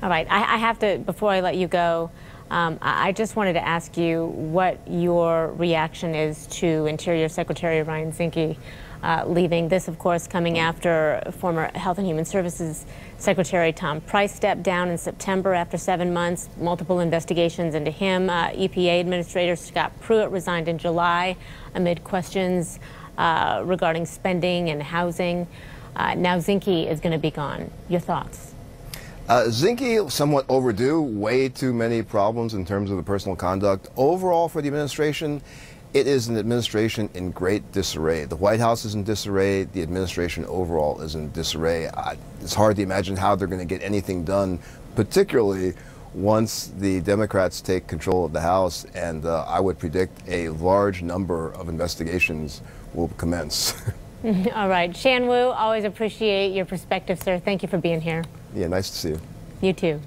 All right, I, I have to, before I let you go, um, I just wanted to ask you what your reaction is to Interior Secretary Ryan Zinke uh, leaving. This, of course, coming after former Health and Human Services Secretary Tom Price stepped down in September after seven months. Multiple investigations into him. Uh, EPA Administrator Scott Pruitt resigned in July amid questions uh, regarding spending and housing. Uh, now Zinke is going to be gone. Your thoughts? Uh, Zinke, somewhat overdue, way too many problems in terms of the personal conduct. Overall, for the administration, it is an administration in great disarray. The White House is in disarray. The administration overall is in disarray. Uh, it's hard to imagine how they're going to get anything done, particularly once the Democrats take control of the House. And uh, I would predict a large number of investigations will commence. All right. Shan Wu, always appreciate your perspective, sir. Thank you for being here. Yeah, nice to see you. You too.